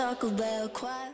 talk about. Quiet.